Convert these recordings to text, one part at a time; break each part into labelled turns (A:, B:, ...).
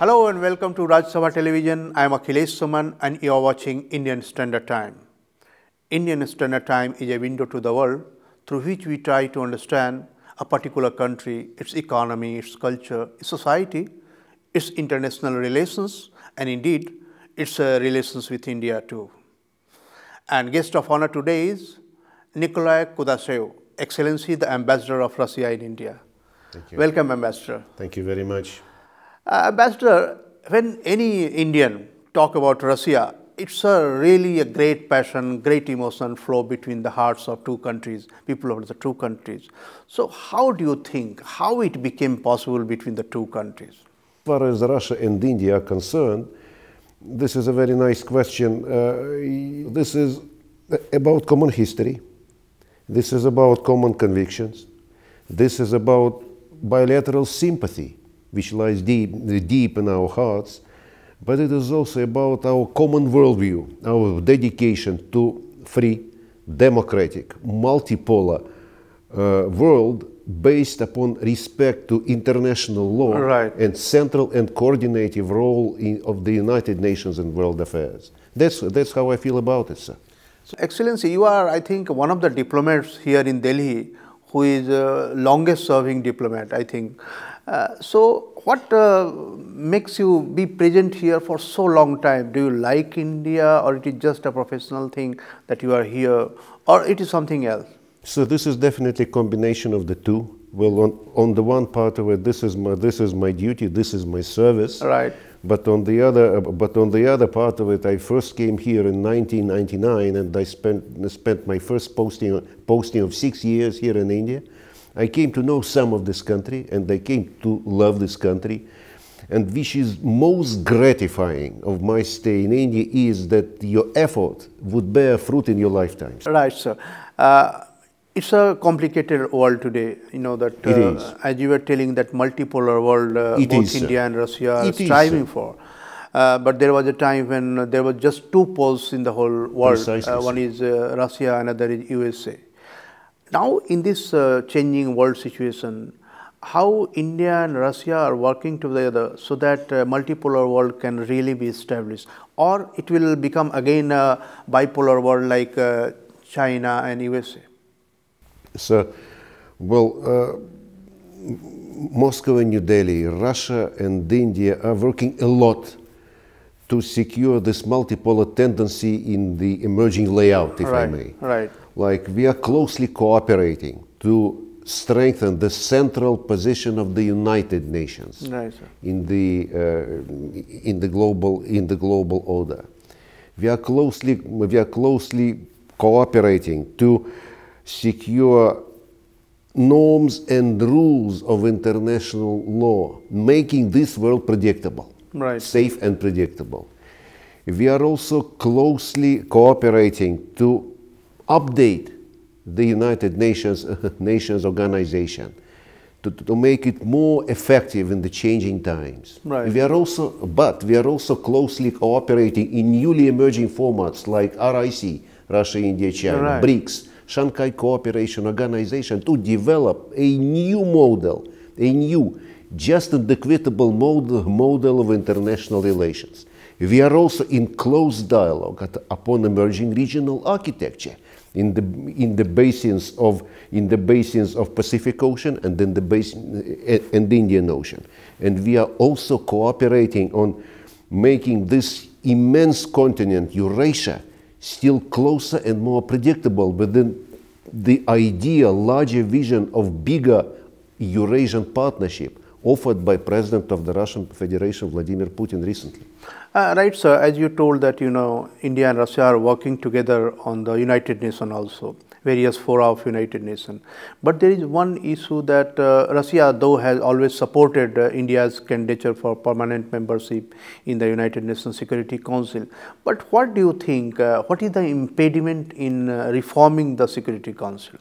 A: Hello and welcome to Rajya Sabha Television. I am Akhilesh Suman and you are watching Indian Standard Time. Indian Standard Time is a window to the world through which we try to understand a particular country, its economy, its culture, its society, its international relations, and indeed its uh, relations with India too. And guest of honor today is Nikolay Kudashev, Excellency the Ambassador of Russia in India.
B: Thank you.
A: Welcome, Ambassador.
B: Thank you very much.
A: Uh, Ambassador, when any Indian talk about Russia, it's a really a great passion, great emotion flow between the hearts of two countries, people of the two countries. So how do you think, how it became possible between the two countries?
B: As far as Russia and India are concerned, this is a very nice question. Uh, this is about common history. This is about common convictions. This is about bilateral sympathy, which lies deep, deep in our hearts. But it is also about our common worldview, our dedication to free, democratic, multipolar uh, world based upon respect to international law
A: Right.
B: and central and coordinative role in, of the United Nations in world affairs. That's, that's how I feel about it, sir.
A: So, Excellency, you are, I think, one of the diplomats here in Delhi who is uh, longest serving diplomat, I think. Uh, so, what uh, makes you be present here for so long time? Do you like India or it is just a professional thing that you are here or it is something else?
B: So this is definitely a combination of the two. Well, on, on the one part of it, this is my this is my duty, this is my service.
A: Right.
B: But on the other, but on the other part of it, I first came here in 1999, and I spent spent my first posting posting of six years here in India. I came to know some of this country, and I came to love this country. And which is most gratifying of my stay in India is that your effort would bear fruit in your lifetime.
A: Right, sir. Uh, it's a complicated world today. You know that uh,
B: is.
A: as you were telling that multipolar world uh, both
B: is.
A: India and Russia are
B: is,
A: striving
B: sir.
A: for. Uh, but there was a time when there were just two poles in the whole world. Uh, one is uh, Russia, another is USA. Now, in this uh, changing world situation, how India and Russia are working together so that uh, multipolar world can really be established, or it will become again a bipolar world like uh, China and USA.
B: So, well, uh, Moscow and New Delhi, Russia and India are working a lot to secure this multipolar tendency in the emerging layout, if I may.
A: right.
B: Like we are closely cooperating to strengthen the central position of the United Nations
A: Right,
B: in the uh, in the global in the global order. We are closely we are closely cooperating to secure norms and rules of international law, making this world predictable,
A: Right.
B: safe and predictable. We are also closely cooperating to update the United Nations Nations organization to, to make it more effective in the changing times.
A: Right.
B: We are also, but we are also closely cooperating in newly emerging formats like RIC, Russia, India, China,
A: Right.
B: BRICS, Shanghai Cooperation Organization to develop a new model, a new, just and equitable model, model of international relations. We are also in close dialogue at, upon emerging regional architecture in the, in the basins of in the basins of Pacific Ocean and in the basin eh, and Indian Ocean. And we are also cooperating on making this immense continent, Eurasia, still closer and more predictable within the idea, larger vision of bigger Eurasian partnership offered by President of the Russian Federation Vladimir Putin recently.
A: Uh, right, sir. As you told that you know India and Russia are working together on the United Nations also, various fora of United Nations. But there is one issue that uh, Russia, though, has always supported uh, India's candidature for permanent membership in the United Nations Security Council. But what do you think? Uh, what is the impediment in uh, reforming the Security Council?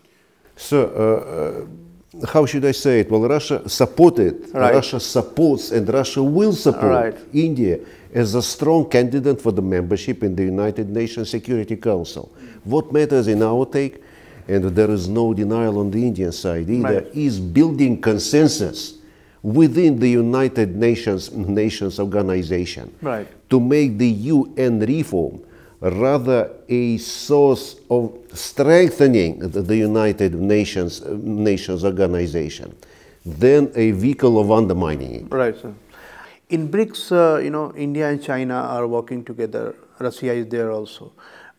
B: So, uh, uh, how should I say it? Well, Russia supported,
A: Right.
B: Russia supports, and Russia will support
A: Right.
B: India as a strong candidate for the membership in the United Nations Security Council. What matters in our take, and there is no denial on the Indian side either,
A: Right.
B: is building consensus within the United Nations Nations Organization
A: Right.
B: to make the UN reform rather a source of strengthening the United Nations Nations Organization than a vehicle of undermining it.
A: Right, sir. In BRICS, uh, you know, India and China are working together. Russia is there also.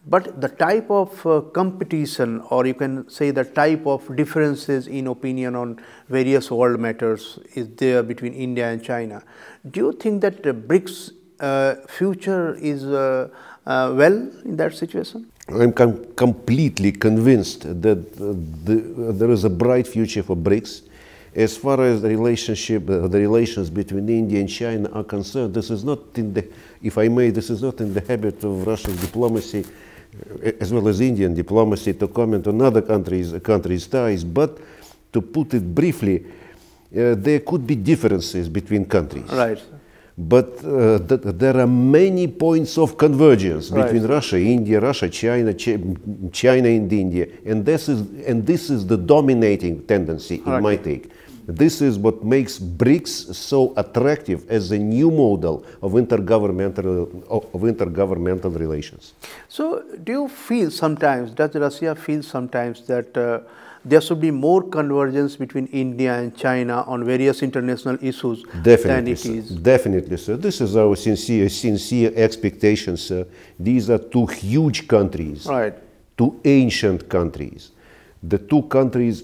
A: But the type of uh, competition, or you can say the type of differences in opinion on various world matters, is there between India and China. Do you think that the BRICS uh, future is uh, uh, well in that situation?
B: I'm com- completely convinced that uh, the, there is a bright future for BRICS. As far as the relationship, uh, the relations between India and China are concerned, this is not in the, if I may, this is not in the habit of Russian diplomacy, uh, as well as Indian diplomacy, to comment on other countries' countries' ties. But to put it briefly, uh, there could be differences between countries.
A: Right.
B: But uh, th- there are many points of convergence
A: Right.
B: between Russia, India, Russia, China, Ch- China, and India, and this is and this is the dominating tendency in my take. This is what makes BRICS so attractive as a new model of intergovernmental of intergovernmental relations.
A: So, do you feel sometimes, does Russia feel sometimes that uh, there should be more convergence between India and China on various international issues than
B: Definitely,
A: it
B: sir.
A: is?
B: Definitely, sir. This is our sincere, sincere expectation, sir. These are two huge countries,
A: Right.
B: two ancient countries. The two countries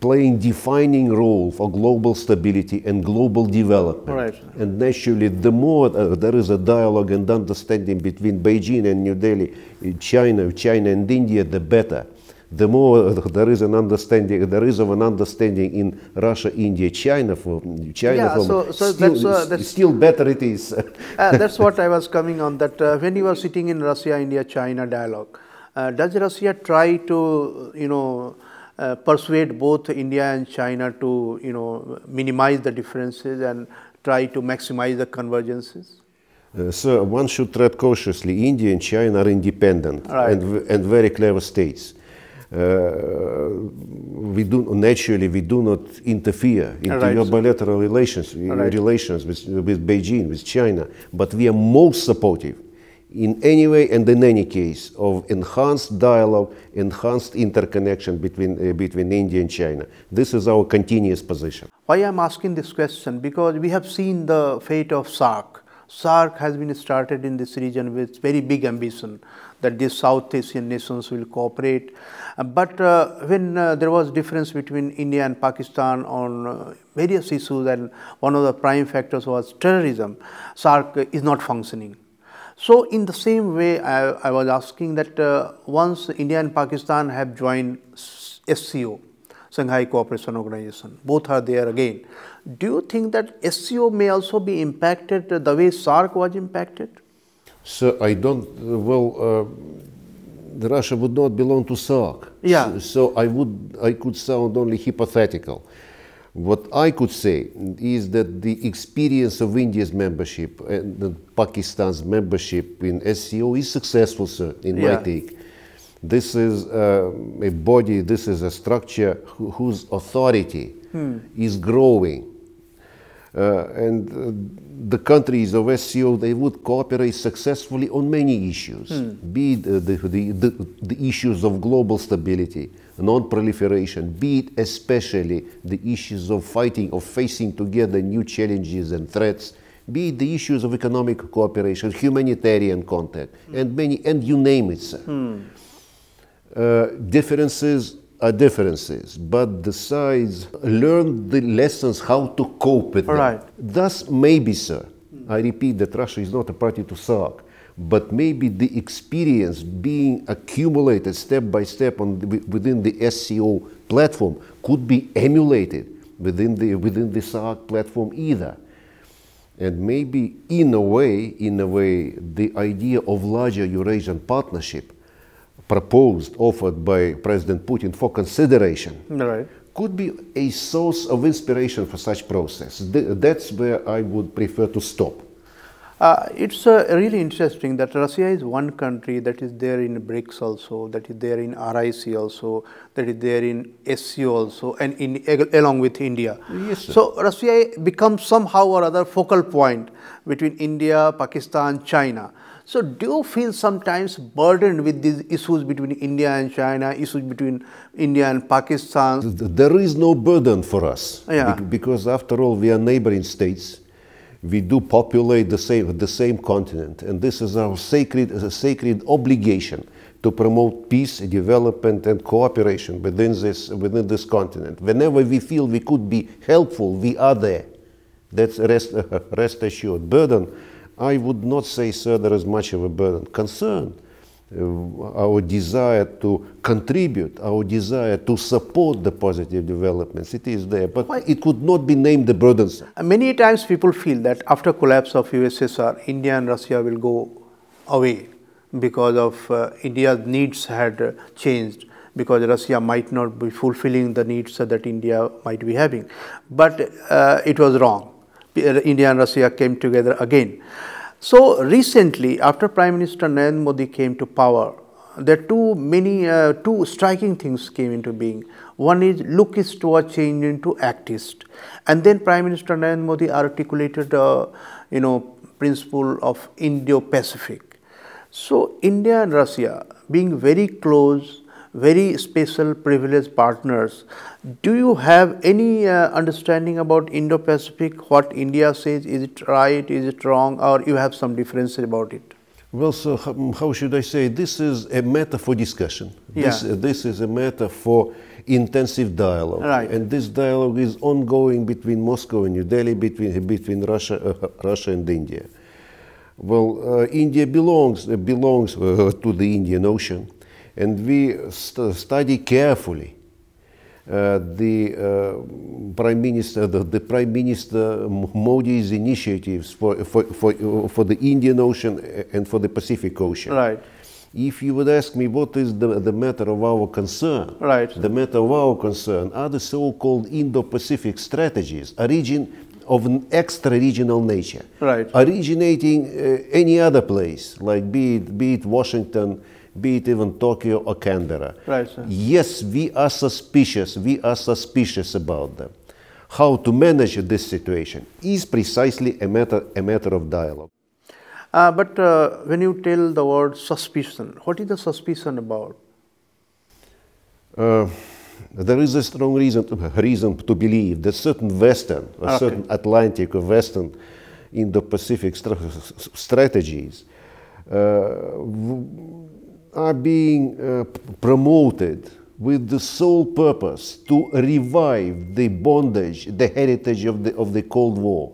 B: playing defining role for global stability and global development.
A: Right.
B: And naturally, the more uh, there is a dialogue and understanding between Beijing and New Delhi, uh, China, China and India, the better. The more uh, there is an understanding, there is of an understanding in Russia, India, China for China.
A: Yeah,
B: for
A: so- so
B: still,
A: that's, uh, that's-
B: still better it is.
A: Uh, that's what I was coming on. That uh, when you are sitting in Russia, India, China dialogue, uh, does Russia try to you know uh, persuade both India and China to you know minimize the differences and try to maximize the convergences?
B: Uh, so one should tread cautiously. India and China are independent
A: Right.
B: and, and very clever states. Uh, we do naturally we do not interfere into
A: Right.
B: your bilateral relations
A: Right.
B: relations with, with Beijing with China, but we are most supportive in any way and in any case of enhanced dialogue, enhanced interconnection between uh, between India and China. This is our continuous position.
A: Why I'm asking this question? Because we have seen the fate of SAARC. SAARC has been started in this region with very big ambition that these South Asian nations will cooperate. But uh, when uh, there was difference between India and Pakistan on uh, various issues, and one of the prime factors was terrorism, SAARC is not functioning. So, in the same way, I, I was asking that uh, once India and Pakistan have joined SCO, Shanghai Cooperation Organization, both are there again. Do you think that SCO may also be impacted the way SAARC was impacted?
B: So I don't. Well, uh, Russia would not belong to SAARC.
A: Yeah.
B: So, so I would. I could sound only hypothetical. What I could say is that the experience of India's membership and Pakistan's membership in SCO is successful, sir, in
A: Yeah.
B: my take. This is uh, a body, this is a structure who, whose authority is growing. Uh, and uh, the countries of SCO they would cooperate successfully on many issues, be it uh, the, the, the, the issues of global stability, non-proliferation, be it especially the issues of fighting or facing together new challenges and threats, be it the issues of economic cooperation, humanitarian contact, and many, and you name it, sir. Uh, differences Uh, differences, but the sides learn the lessons how to cope with them.
A: Right.
B: Thus, maybe, sir, I repeat that Russia is not a party to SAARC, but maybe the experience being accumulated step by step on the, within the SCO platform could be emulated within the within the SAARC platform either. And maybe in a way, in a way, the idea of larger Eurasian partnership proposed, offered by President Putin for consideration
A: Right.
B: could be a source of inspiration for such process. Th- That's where I would prefer to stop.
A: Uh, it's uh, really interesting that Russia is one country that is there in BRICS also, that is there in RIC also, that is there in SCO also, and in along with India.
B: Yes, sir.
A: So Russia becomes somehow or other focal point between India, Pakistan, China. So do you feel sometimes burdened with these issues between India and China, issues between India and Pakistan?
B: There is no burden for us
A: Yeah.
B: because after all we are neighboring states. We do populate the same the same continent, and this is our sacred a sacred obligation to promote peace, development, and cooperation within this within this continent. Whenever we feel we could be helpful, we are there. That's rest rest assured. Burden, I would not say, sir, there is much of a burden. Concern, uh, our desire to contribute, our desire to support the positive developments, it is there. But it could not be named a burden. sir.
A: Uh, Many times people feel that after collapse of USSR, India and Russia will go away because of uh, India's needs had uh, changed because Russia might not be fulfilling the needs that India might be having. But uh, it was wrong. Uh, India and Russia came together again. So recently, after Prime Minister Narendra Modi came to power, there two many uh, two striking things came into being. One is Look East was changed into Act East, and then Prime Minister Narendra Modi articulated, uh, you know, principle of Indo-Pacific. So India and Russia being very close, very special privileged partners, do you have any uh, understanding about Indo-Pacific? What India says, is it right, is it wrong, or you have some differences about it?
B: Well, so how, how should I say? This is a matter for discussion. This, uh, this is a matter for intensive dialogue.
A: Right.
B: And this dialogue is ongoing between Moscow and New Delhi, between, between Russia, uh, Russia and India. Well, uh, India belongs, uh, belongs uh, to the Indian Ocean, and we st- study carefully uh, the uh, Prime Minister, the, the Prime Minister Modi's initiatives for, for, for, for the Indian Ocean and for the Pacific Ocean.
A: Right.
B: If you would ask me what is the, the matter of our concern,
A: Right.
B: the matter of our concern are the so-called Indo-Pacific strategies, origin of an extra-regional nature,
A: Right.
B: originating uh, any other place, like be it, be it Washington, be it even Tokyo or Canberra.
A: Right, sir.
B: Yes, we are suspicious. We are suspicious about them. How to manage this situation is precisely a matter, a matter of dialogue.
A: Uh, but uh, when you tell the word suspicion, what is the suspicion about?
B: Uh, there is a strong reason to, reason to believe that certain Western, or
A: Okay.
B: certain Atlantic or Western Indo-Pacific stra- strategies uh, are being uh, promoted with the sole purpose to revive the bondage, the heritage of the, of the Cold War,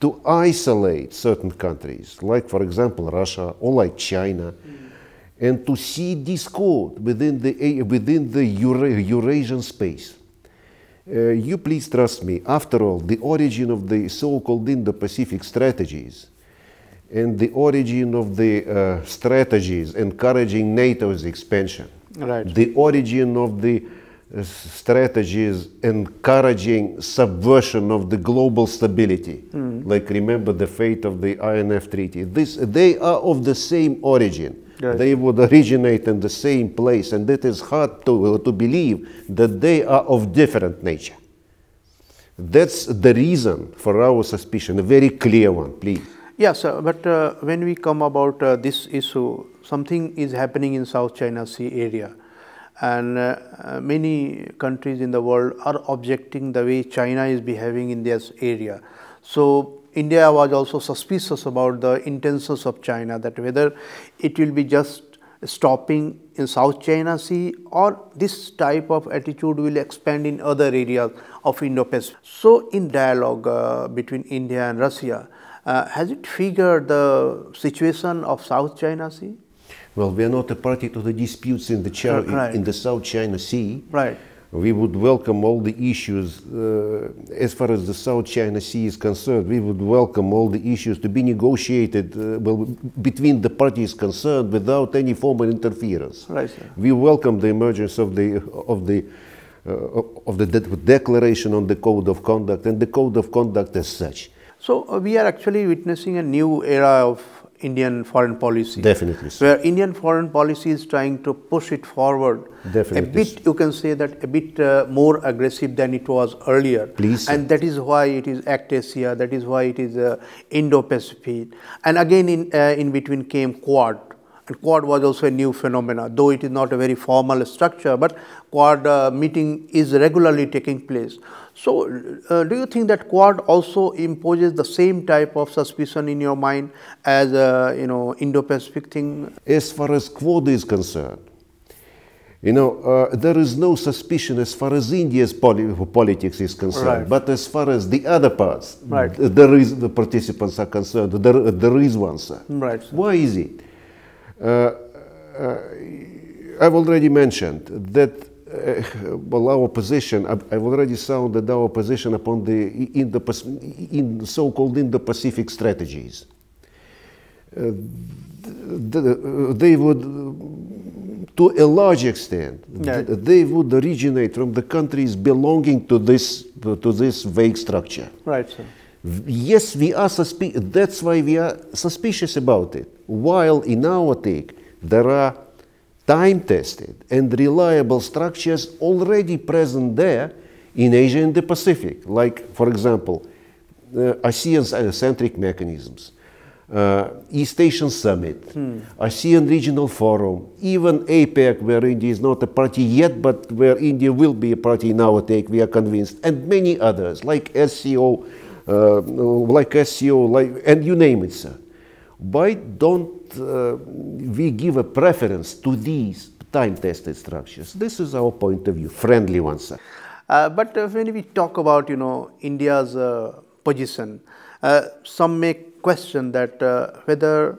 B: to isolate certain countries, like, for example, Russia or like China, and to see discord within the, within the Eura- Eurasian space. Uh, you please trust me, after all, the origin of the so called Indo Pacific strategies and the origin of the uh, strategies encouraging NATO's expansion,
A: Right.
B: the origin of the uh, strategies encouraging subversion of the global stability, like remember the fate of the INF Treaty. This, they are of the same origin.
A: Right.
B: They would originate in the same place, and it is hard to, to believe that they are of different nature. That's the reason for our suspicion, a very clear one, please.
A: Yes, sir, but uh, when we come about uh, this issue, something is happening in South China Sea area, and uh, uh, many countries in the world are objecting the way China is behaving in this area. So India was also suspicious about the intentions of China, that whether it will be just stopping in South China Sea or this type of attitude will expand in other areas of Indo-Pacific. So in dialogue uh, between India and Russia, uh, has it figured the situation of South China Sea?
B: Well, we are not a party to the disputes in the, Chi-
A: Right.
B: in the South China Sea.
A: Right.
B: We would welcome all the issues, uh, as far as the South China Sea is concerned, we would welcome all the issues to be negotiated uh, well, between the parties concerned without any formal interference.
A: Right, sir.
B: We welcome the emergence of the, of the, uh, of the de- declaration on the code of conduct and the code of conduct as such.
A: So uh, we are actually witnessing a new era of Indian foreign policy.
B: Definitely, sir.
A: Where Indian foreign policy is trying to push it forward.
B: Definitely,
A: A bit, you can say that a bit uh, more aggressive than it was earlier.
B: Please.
A: And that is why it is Act Asia, that is why it is uh, Indo-Pacific. And again in, uh, in between came Quad. And Quad was also a new phenomena, though it is not a very formal structure, but Quad uh, meeting is regularly taking place. So, uh, do you think that Quad also imposes the same type of suspicion in your mind as uh, you know Indo-Pacific thing?
B: As far as Quad is concerned, you know, uh, there is no suspicion as far as India's poli- politics is concerned,
A: Right.
B: but as far as the other parts,
A: Right.
B: th- there is the participants are concerned. There, there is one, sir.
A: Right, sir.
B: Why is it? Uh, uh, I've already mentioned that. Uh, well, our position, I've, I've already sounded our position upon the in the in so-called Indo-Pacific strategies. Uh, th- they would to a large extent,
A: Yeah.
B: th- they would originate from the countries belonging to this to this vague structure.
A: Right, sir.
B: Yes, we are That's why we are suspicious about it. While in our take there are time-tested and reliable structures already present there in Asia and the Pacific, like, for example, uh, ASEAN-centric mechanisms, uh, East Asian Summit, ASEAN Regional Forum, even APEC, where India is not a party yet, but where India will be a party in our take, we are convinced, and many others, like SCO, uh, like SEO, like, and you name it, sir. Why don't uh, we give a preference to these time-tested structures? This is our point of view, friendly one, sir.
A: Uh, but uh, when we talk about you know India's uh, position, uh, some may question that uh, whether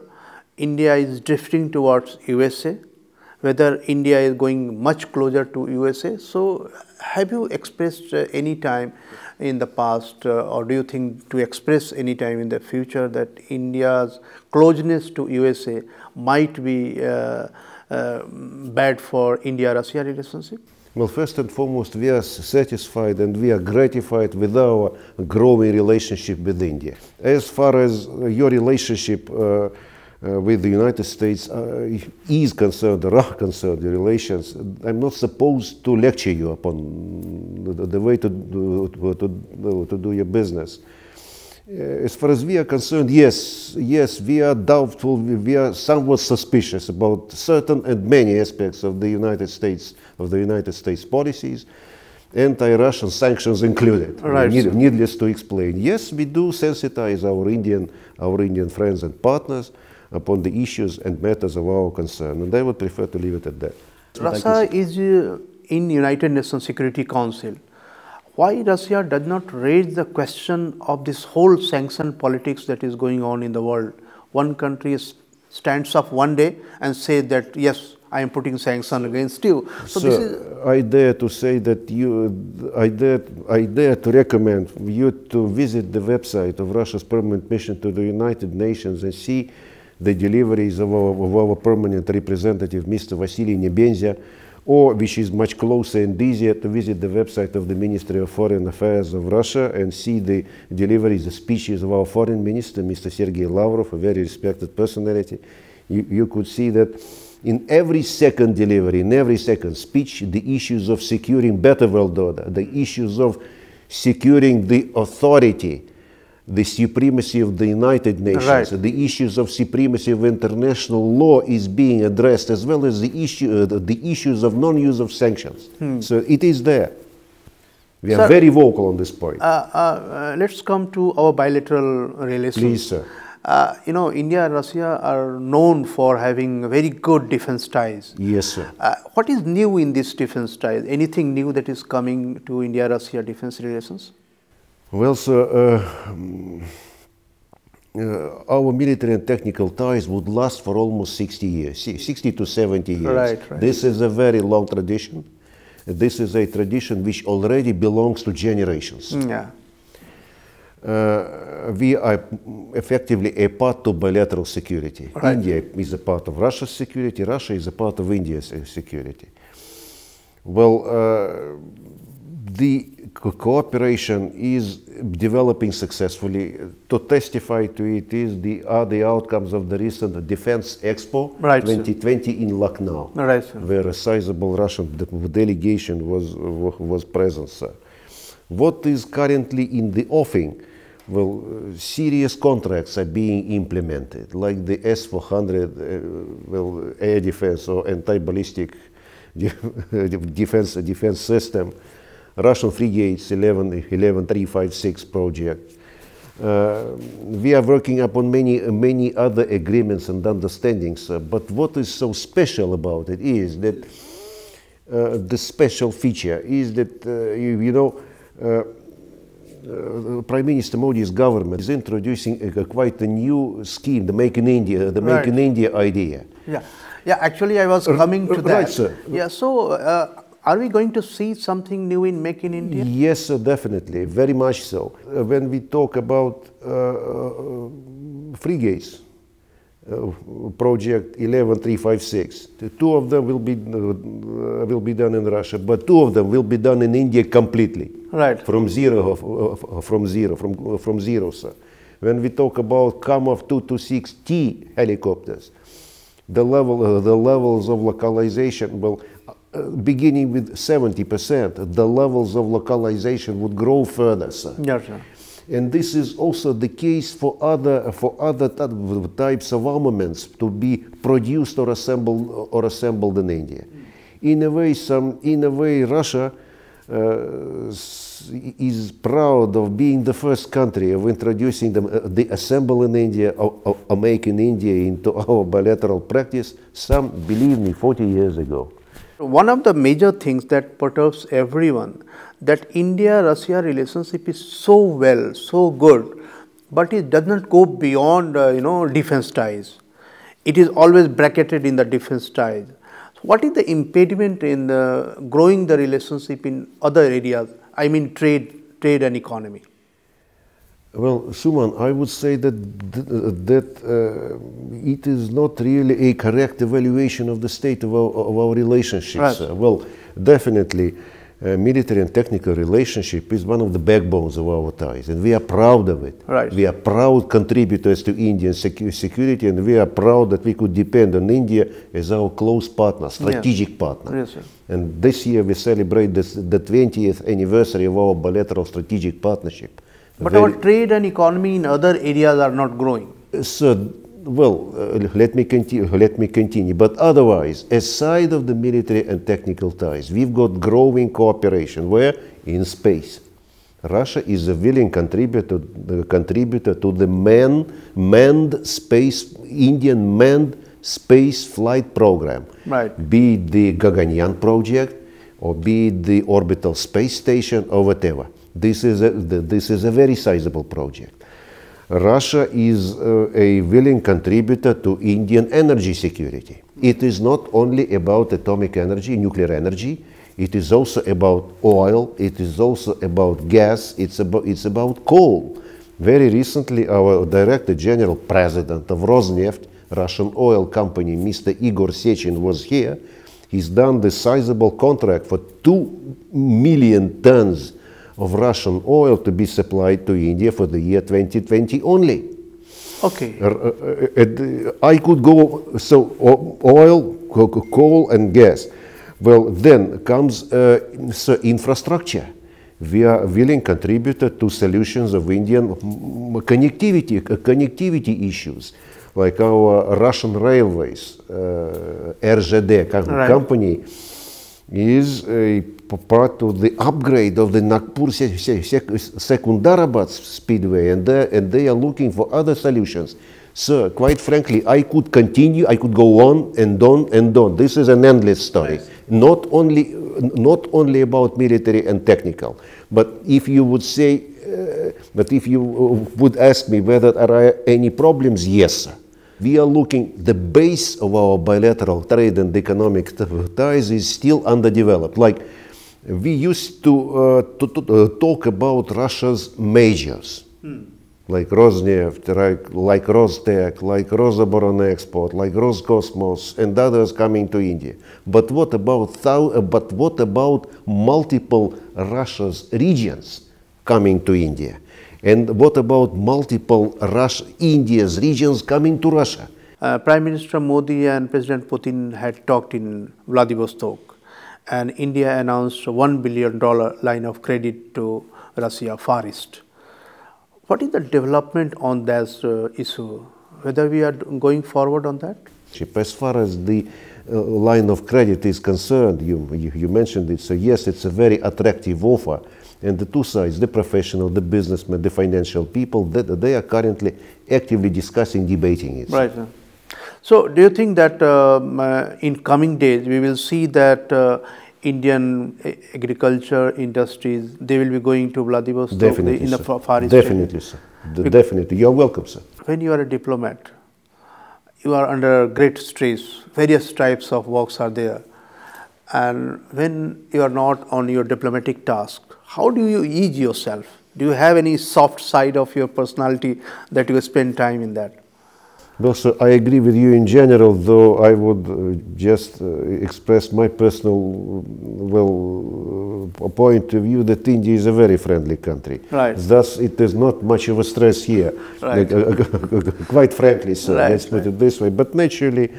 A: India is drifting towards USA, whether India is going much closer to USA. So, have you expressed uh, any time in the past, uh, or do you think to express any time in the future that India's closeness to USA might be uh, uh, bad for India-Russia relationship?
B: Well, first and foremost, we are satisfied and we are gratified with our growing relationship with India. As far as uh, your relationship uh, with the United States uh, is concerned, or are concerned, the relations, I'm not supposed to lecture you upon the, the way to do, to, to, to do your business. Uh, As far as we are concerned, yes, yes, we are doubtful, we, we are somewhat suspicious about certain and many aspects of the United States, of the United States policies, anti-Russian sanctions included.
A: Right,
B: Need- needless to explain. Yes, we do sensitize our Indian, our Indian friends and partners upon the issues and matters of our concern, and I would prefer to leave it at that.
A: Russia is uh, in United Nations Security Council. Why Russia does not raise the question of this whole sanction politics that is going on in the world? One country stands up one day and says that yes, I am putting sanction against you. So, this is
B: Sir, I dare to say that you, I dare, I dare to recommend you to visit the website of Russia's permanent mission to the United Nations and see the deliveries of our, of our permanent representative, Mr. Vasily Nebenzia, or which is much closer and easier to visit the website of the Ministry of Foreign Affairs of Russia and see the deliveries, the speeches of our foreign minister, Mr. Sergei Lavrov, a very respected personality. You, you could see that in every second delivery, in every second speech, the issues of securing better world order, the issues of securing the authority, the supremacy of the United Nations,
A: Right.
B: the issues of supremacy of international law is being addressed, as well as the issue, uh, the, issues of non-use of sanctions. So it is there. We are very vocal on this point.
A: uh, uh, uh, let's come to our bilateral relations.
B: Please, sir.
A: Uh, you know, India and Russia are known for having very good defense ties.
B: yes, sir.
A: Uh, what is new in this defense ties? Anything new that is coming to India-Russia defense relations?
B: Well, sir, uh, mm, uh, our military and technical ties would last for almost 60 years, 60 to 70 years.
A: Right, right.
B: This is a very long tradition. This is a tradition which already belongs to generations.
A: Yeah.
B: Uh, we are effectively a part of bilateral security.
A: Right.
B: India is a part of Russia's security, Russia is a part of India's uh, security. Well, uh, the cooperation is developing successfully. To testify to it is the are the outcomes of the recent Defense Expo
A: Right, sir.
B: 2020 in Lucknow,
A: Right,
B: where a sizable Russian de- delegation was was present. Sir. What is currently in the offing? Well, serious contracts are being implemented, like the S-400, uh, well, air defense or anti-ballistic de- defense defense system, Russian frigates 11, 11356 project. Uh, we are working upon many many other agreements and understandings. uh, but what is so special about it is that uh, the special feature is that uh, you, you know. Uh, uh, Prime Minister Modi's government is introducing a, a quite a new scheme, the Make in India, the Make
A: Right.
B: in India idea.
A: Yeah, yeah. Actually, I was coming to that.
B: right, sir.
A: Yeah. So, uh, are we going to see something new in Make in India?
B: Yes, sir, definitely, very much so. Uh, when we talk about uh, uh, frigates, uh, project 11356, the two of them will be uh, will be done in Russia, but two of them will be done in India completely.
A: Right.
B: From zero, of- from zero, from from zero, sir. When we talk about Kamov 226T helicopters, the level uh, the levels of localization well uh, beginning with 70% the levels of localization would grow further sir.
A: Yes, sir.
B: and this is also the case for other for other ty- types of armaments to be produced or assembled or assembled in India in a way some in a way Russia uh, is proud of being the first country of introducing them, uh, the assemble in India or, or, or make in India into our bilateral practice. Some, believe me, 40 years ago.
A: One of the major things that perturbs everyone that India-Russia relationship is so well, so good, but it does not go beyond uh, you know defense ties. It is always bracketed in the defense ties. So What is the impediment in the growing the relationship in other areas? I mean trade, trade and economy.
B: Well, Suman, I would say that th- that uh, it is not really a correct evaluation of the state of our, of our relationships.
A: Right.
B: Uh, well, definitely, uh, military and technical relationship is one of the backbones of our ties, and we are proud of it.
A: Right.
B: We are proud contributors to Indian secu- security, and we are proud that we could depend on India as our close partner, strategic partner.
A: Yes, sir.
B: And this year we celebrate this, the 20th anniversary of our bilateral strategic partnership.
A: But our trade and economy in other areas are not growing.
B: so, well, uh, let me continue. Let me continue. But otherwise, aside of the military and technical ties, we've got growing cooperation. Where in space, Russia is a willing contributor, uh, contributor to the man, manned space, Indian manned space flight program.
A: Right.
B: Be it the Gaganyaan project, or be it the orbital space station, or whatever. This is a, this is a very sizable project. Russia is uh, a willing contributor to Indian energy security. It is not only about atomic energy, nuclear energy, it is also about oil, it is also about gas, it's about, it's about coal. Very recently, our Director General President of Rosneft, Russian oil company, Mr. Igor Sechin, was here. He's done the sizable contract for 2 million tons of Russian oil to be supplied to India for the year 2020 only.
A: Okay.
B: Uh, uh, uh, I could go, so oil, co- co- coal, and gas. Well, then comes uh, so infrastructure. We are willing contributor to solutions of Indian connectivity, connectivity issues, like our Russian railways, uh, RZD com-
A: Right.
B: Is a part of the upgrade of the Nagpur Se- Se- Sek- Secunderabad speedway and they, and they are looking for other solutions. So quite frankly, I could continue, I could go on and on and on. This is an endless story. Not only, not only about military and technical, but if you would say, uh, but if you uh, would ask me whether there are any problems, yes, sir. We are looking, the base of our bilateral trade and economic ties is still underdeveloped. Like we used to, uh, to, to uh, talk about Russia's majors, like Rosneft, like, like Rostec, like Rosoboronexport, like Roscosmos, and others coming to India. But what about thou- uh, but what about multiple Russia's regions coming to India? And what about multiple Russia, India's regions coming to Russia?
A: Uh, Prime Minister Modi and President Putin had talked in Vladivostok, and India announced a $1 billion line of credit to Russia Far East. What is the development on this uh, issue? Whether we are going forward on that?
B: As far as the uh, line of credit is concerned, you, you, you mentioned it, so yes, it's a very attractive offer and the two sides, the professional, the businessmen, the financial people, they, they are currently actively discussing, debating it.
A: Right. So, do you think that um, uh, in coming days we will see that uh, Indian agriculture industries they will be going to Vladivostok
B: Definitely,
A: in the
B: sir.
A: Far East?
B: Definitely, sir. Definitely. You're welcome, sir.
A: When you are a diplomat, you are under great stress. Various types of works are there, and when you are not on your diplomatic task, how do you ease yourself? Do you have any soft side of your personality that you spend time in that?
B: Well, so I agree with you in general, though I would uh, just uh, express my personal, well, uh, point of view that India is a very friendly country.
A: Right.
B: Thus, it is not much of a stress here.
A: Right.
B: quite frankly, so
A: Right,
B: let's put it this way. But naturally,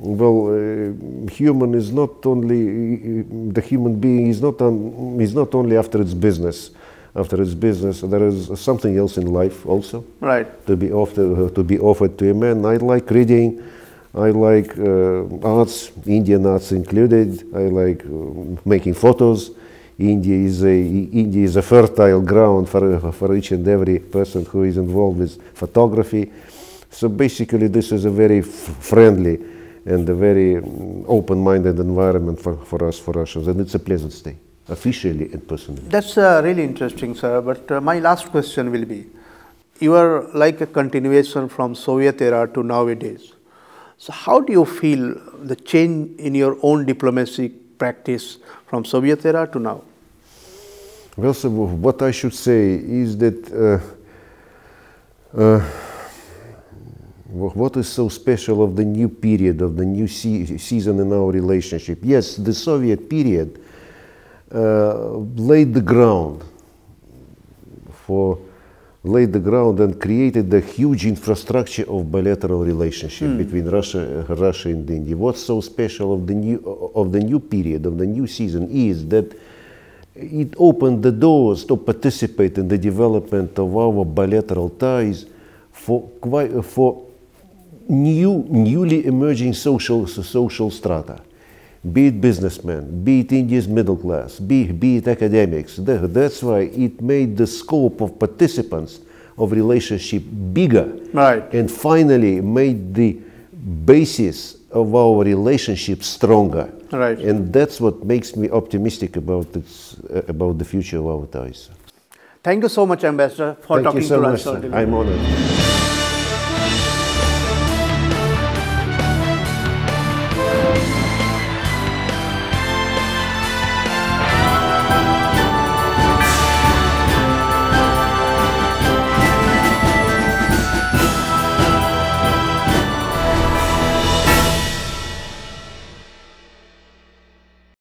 B: well, uh, human is not only the human being is not on, is not only after its business. After its business, there is something else in life also.
A: Right.
B: To be offered to be offered to a man. I like reading. I like uh, arts, Indian arts included. I like uh, making photos. India is a India is a fertile ground for for each and every person who is involved with photography. So basically, this is a very friendly and a very mm, open-minded environment for, for us, for Russians, and it's a pleasant stay, officially and personally.
A: That's uh, really interesting, sir. But uh, my last question will be, you are like a continuation from Soviet era to nowadays. So how do you feel the change in your own diplomacy practice from Soviet era to now?
B: Well, so what I should say is that uh, uh, what is so special of the new period, of the new se season in our relationship? Yes, the Soviet period uh, laid the ground for laid the ground and created the huge infrastructure of bilateral relationship mm. between Russia, Russia and India. What's so special of the new of the new period of the new season is that it opened the doors to participate in the development of our bilateral ties for quite for new, newly emerging social, social strata, be it businessmen, be it India's middle class, be, be it academics. That's why it made the scope of participants of relationship bigger.
A: Right.
B: And finally made the basis of our relationship stronger.
A: Right.
B: And that's what makes me optimistic about, uh, about the future of our ties.
A: Thank you so much, Ambassador, for
B: Thank
A: talking
B: you so
A: to
B: much,
A: us.
B: I'm honored.